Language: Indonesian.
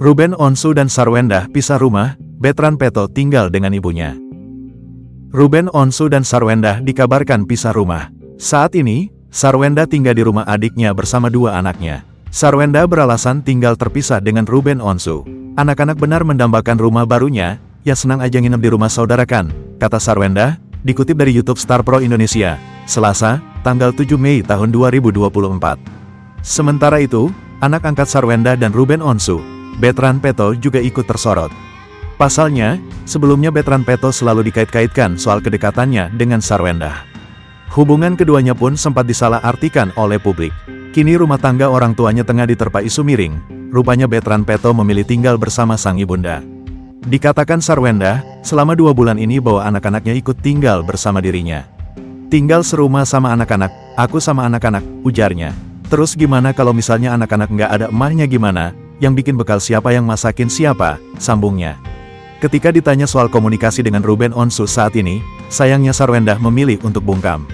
Ruben Onsu dan Sarwendah pisah rumah, Betran Peto tinggal dengan ibunya. Ruben Onsu dan Sarwendah dikabarkan pisah rumah. Saat ini, Sarwenda tinggal di rumah adiknya bersama dua anaknya. Sarwenda beralasan tinggal terpisah dengan Ruben Onsu. Anak-anak benar mendambakan rumah barunya, ya senang aja nginep di rumah saudara kan, kata Sarwenda, dikutip dari YouTube Star Pro Indonesia, Selasa, tanggal 7 Mei tahun 2024. Sementara itu, anak angkat Sarwenda dan Ruben Onsu, Betran Peto juga ikut tersorot. Pasalnya, sebelumnya Betran Peto selalu dikait-kaitkan soal kedekatannya dengan Sarwenda. Hubungan keduanya pun sempat disalahartikan oleh publik. Kini rumah tangga orang tuanya tengah diterpa isu miring, rupanya Betran Peto memilih tinggal bersama sang ibunda. Dikatakan Sarwenda, selama dua bulan ini bahwa anak-anaknya ikut tinggal bersama dirinya. Tinggal serumah sama anak-anak, aku sama anak-anak, ujarnya. Terus gimana kalau misalnya anak-anak nggak ada emaknya gimana, yang bikin bekal siapa yang masakin siapa, sambungnya. Ketika ditanya soal komunikasi dengan Ruben Onsu saat ini, sayangnya Sarwendah memilih untuk bungkam.